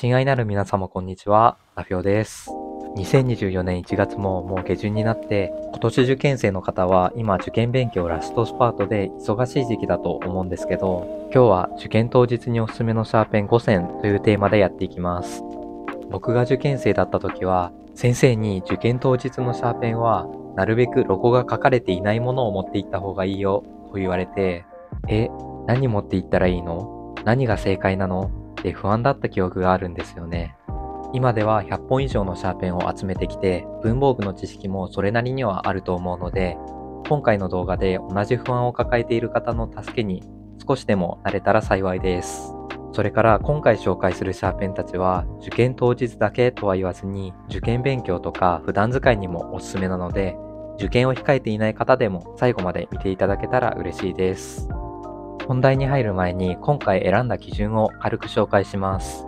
親愛なる皆様こんにちは、ラフィオです。2024年1月ももう下旬になって、今年受験生の方は今受験勉強ラストスパートで忙しい時期だと思うんですけど、今日は受験当日におすすめのシャーペン5選というテーマでやっていきます。僕が受験生だった時は、先生に受験当日のシャーペンは、なるべくロゴが書かれていないものを持っていった方がいいよと言われて、え、何持っていったらいいの？何が正解なの？って不安だった記憶があるんですよね。今では100本以上のシャーペンを集めてきて、文房具の知識もそれなりにはあると思うので、今回の動画で同じ不安を抱えている方の助けに少しでもなれたら幸いです。それから今回紹介するシャーペンたちは受験当日だけとは言わずに受験勉強とか普段使いにもおすすめなので受験を控えていない方でも最後まで見ていただけたら嬉しいです。本題に入る前に今回選んだ基準を軽く紹介します。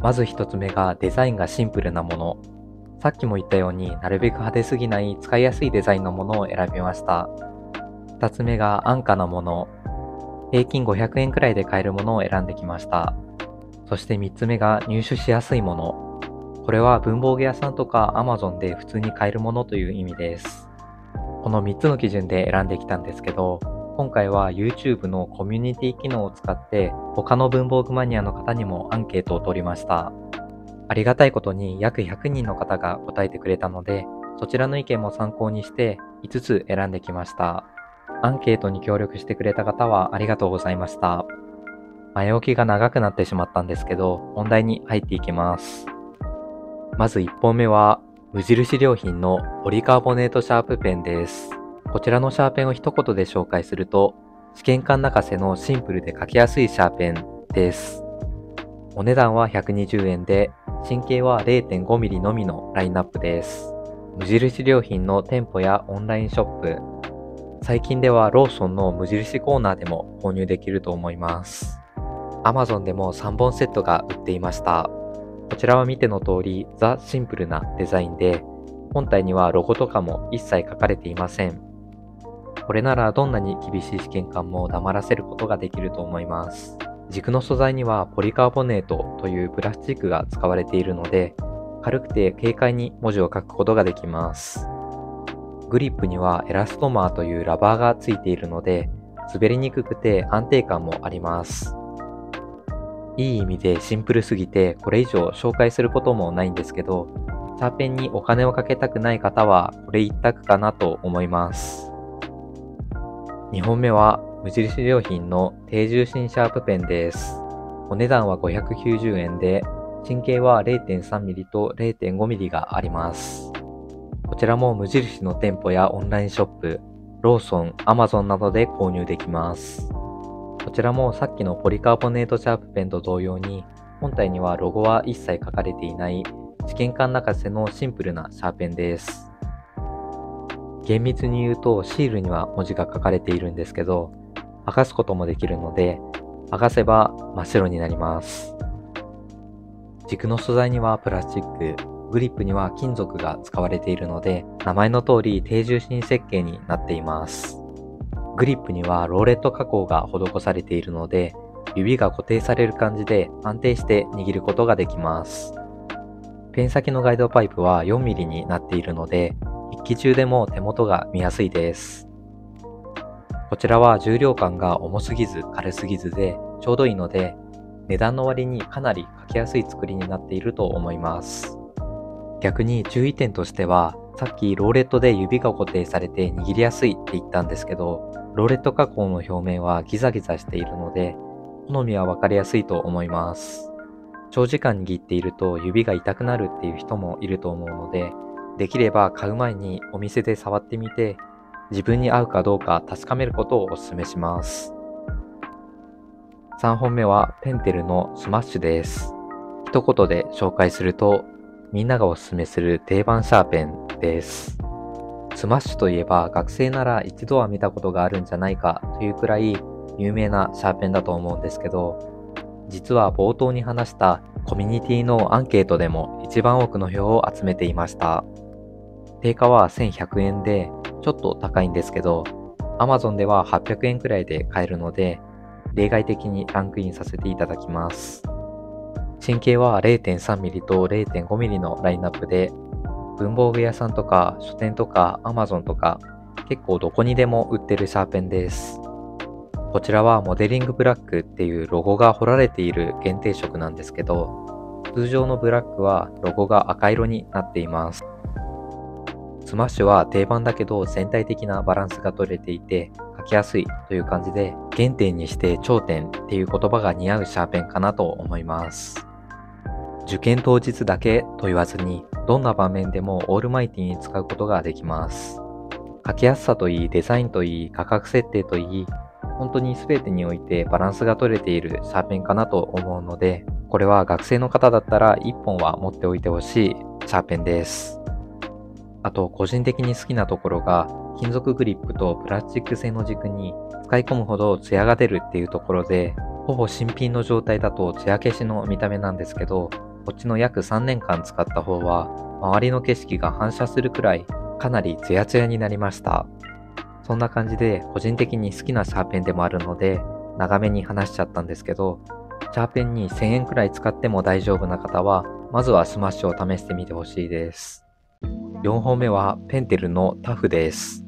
まず一つ目がデザインがシンプルなもの。さっきも言ったようになるべく派手すぎない使いやすいデザインのものを選びました。二つ目が安価なもの。平均500円くらいで買えるものを選んできました。そして三つ目が入手しやすいもの。これは文房具屋さんとか Amazon で普通に買えるものという意味です。この3つの基準で選んできたんですけど、今回は YouTube のコミュニティ機能を使って他の文房具マニアの方にもアンケートを取りました。ありがたいことに約100人の方が答えてくれたので、そちらの意見も参考にして5つ選んできました。アンケートに協力してくれた方はありがとうございました。前置きが長くなってしまったんですけど、本題に入っていきます。まず1本目は、無印良品のポリカーボネートシャープペンです。こちらのシャーペンを一言で紹介すると、試験管泣かせのシンプルで書きやすいシャーペンです。お値段は120円で、神経は 0.5mm のみのラインナップです。無印良品の店舗やオンラインショップ、最近ではローソンの無印コーナーでも購入できると思います。Amazon でも3本セットが売っていました。こちらは見ての通りザ・シンプルなデザインで、本体にはロゴとかも一切書かれていません。これならどんなに厳しい試験官も黙らせることができると思います。軸の素材にはポリカーボネートというプラスチックが使われているので、軽くて軽快に文字を書くことができます。グリップにはエラストマーというラバーがついているので、滑りにくくて安定感もあります。いい意味でシンプルすぎて、これ以上紹介することもないんですけど、シャーペンにお金をかけたくない方は、これ一択かなと思います。2本目は、無印良品の低重心シャープペンです。お値段は590円で、神経は 0.3mm と 0.5mm があります。こちらも無印の店舗やオンラインショップ、ローソン、アマゾンなどで購入できます。こちらもさっきのポリカーボネートシャープペンと同様に、本体にはロゴは一切書かれていない試験管泣かせのシンプルなシャーペンです。厳密に言うとシールには文字が書かれているんですけど、剥がすこともできるので、剥がせば真っ白になります。軸の素材にはプラスチック、グリップには金属が使われているので、名前の通り低重心設計になっています。グリップにはローレット加工が施されているので、指が固定される感じで安定して握ることができます。ペン先のガイドパイプは 4mm になっているので、筆記中でも手元が見やすいです。こちらは重量感が重すぎず軽すぎずでちょうどいいので、値段の割にかなり書きやすい作りになっていると思います。逆に注意点としては、さっきローレットで指が固定されて握りやすいって言ったんですけど、ローレット加工の表面はギザギザしているので、好みはわかりやすいと思います。長時間握っていると指が痛くなるっていう人もいると思うので、できれば買う前にお店で触ってみて、自分に合うかどうか確かめることをお勧めします。3本目はペンテルのスマッシュです。一言で紹介すると、みんながおすすめする定番シャーペンです。スマッシュといえば学生なら一度は見たことがあるんじゃないかというくらい有名なシャーペンだと思うんですけど、実は冒頭に話したコミュニティのアンケートでも一番多くの票を集めていました。定価は1100円でちょっと高いんですけど、Amazon では800円くらいで買えるので、例外的にランクインさせていただきます。神経は 0.3mm と 0.5mm のラインナップで、文房具屋さんとか書店とか Amazon とか結構どこにでも売ってるシャーペンです。こちらはモデリングブラックっていうロゴが彫られている限定色なんですけど、通常のブラックはロゴが赤色になっています。スマッシュは定番だけど全体的なバランスが取れていて書きやすいという感じで原点にして頂点っていう言葉が似合うシャーペンかなと思います。受験当日だけと言わずにどんな場面でもオールマイティに使うことができます。書きやすさといい、デザインといい、価格設定といい、本当に全てにおいてバランスが取れているシャーペンかなと思うので、これは学生の方だったら1本は持っておいてほしいシャーペンです。あと、個人的に好きなところが、金属グリップとプラスチック製の軸に使い込むほどツヤが出るっていうところで、ほぼ新品の状態だとツヤ消しの見た目なんですけど、こっちの約3年間使った方は、周りの景色が反射するくらいかなりツヤツヤになりました。そんな感じで個人的に好きなシャーペンでもあるので、長めに話しちゃったんですけど、シャーペンに1000円くらい使っても大丈夫な方は、まずはスマッシュを試してみてほしいです。4本目はペンテルのタフです。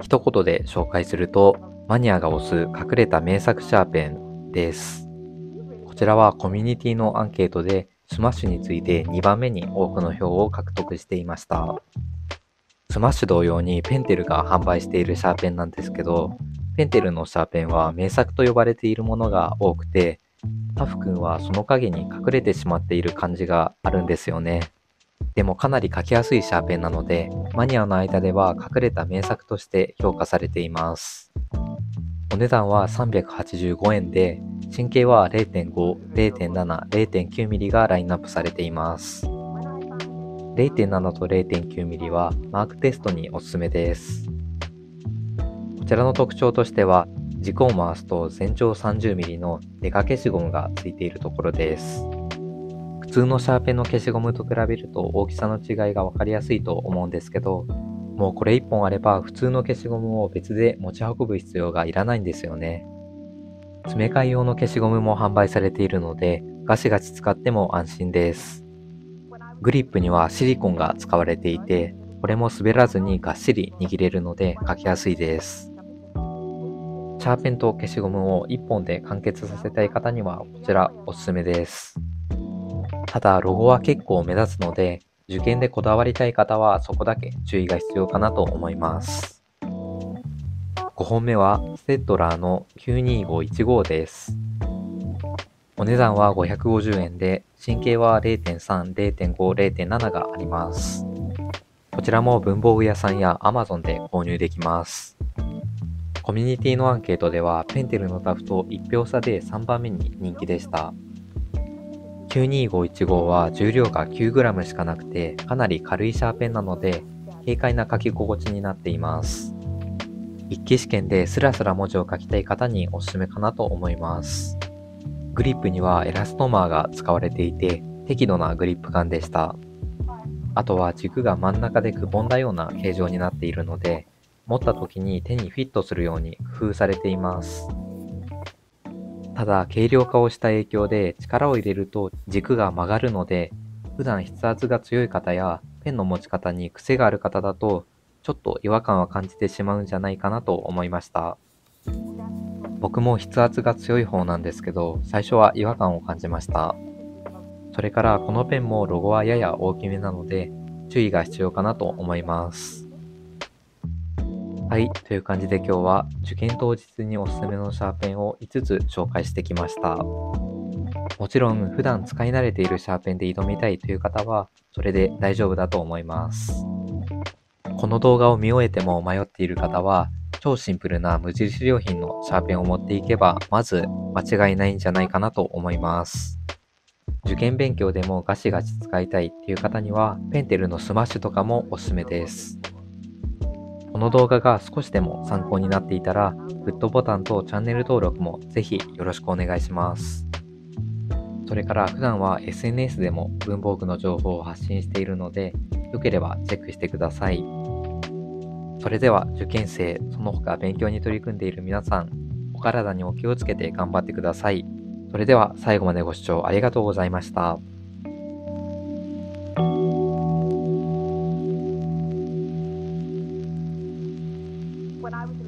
一言で紹介すると、マニアが推す隠れた名作シャーペンです。こちらはコミュニティのアンケートでスマッシュに次いで2番目に多くの票を獲得していました。スマッシュ同様にペンテルが販売しているシャーペンなんですけど、ペンテルのシャーペンは名作と呼ばれているものが多くて、タフ君はその影に隠れてしまっている感じがあるんですよね。でもかなり書きやすいシャーペンなので、マニアの間では隠れた名作として評価されています。お値段は385円で、神経は0.5、0.7、0.9mm がラインナップされています。0.7と 0.9mm はマークテストにおすすめです。こちらの特徴としては、軸を回すと全長 30mm のデカ消しゴムがついているところです。普通のシャーペンの消しゴムと比べると大きさの違いがわかりやすいと思うんですけど、もうこれ1本あれば普通の消しゴムを別で持ち運ぶ必要がいらないんですよね。詰め替え用の消しゴムも販売されているので、ガシガシ使っても安心です。グリップにはシリコンが使われていて、これも滑らずにがっしり握れるので書きやすいです。シャーペンと消しゴムを1本で完結させたい方にはこちらおすすめです。ただロゴは結構目立つので、受験でこだわりたい方はそこだけ注意が必要かなと思います。5本目はステッドラーの92515です。お値段は550円で、神経は0.3、0.5、0.7があります。こちらも文房具屋さんや Amazon で購入できます。コミュニティのアンケートでは、ペンテルのタフと1票差で3番目に人気でした。92515は重量が 9g しかなくて、かなり軽いシャーペンなので、軽快な書き心地になっています。筆記試験でスラスラ文字を書きたい方におすすめかなと思います。グリップにはエラストマーが使われていて、適度なグリップ感でした。あとは軸が真ん中でくぼんだような形状になっているので、持った時に手にフィットするように工夫されています。ただ、軽量化をした影響で力を入れると軸が曲がるので、普段筆圧が強い方やペンの持ち方に癖がある方だと、ちょっと違和感は感じてしまうんじゃないかなと思いました。僕も筆圧が強い方なんですけど、最初は違和感を感じました。それからこのペンもロゴはやや大きめなので、注意が必要かなと思います。はい、という感じで今日は受験当日におすすめのシャーペンを5つ紹介してきました。もちろん普段使い慣れているシャーペンで挑みたいという方は、それで大丈夫だと思います。この動画を見終えても迷っている方は、超シンプルな無印良品のシャーペンを持っていけば、まず間違いないんじゃないかなと思います。受験勉強でもガシガシ使いたいっていう方には、ペンテルのスマッシュとかもおすすめです。この動画が少しでも参考になっていたら、グッドボタンとチャンネル登録もぜひよろしくお願いします。それから普段は SNS でも文房具の情報を発信しているので、よければチェックしてください。それでは受験生、その他勉強に取り組んでいる皆さん、お体にお気をつけて頑張ってください。それでは最後までご視聴ありがとうございました。When I was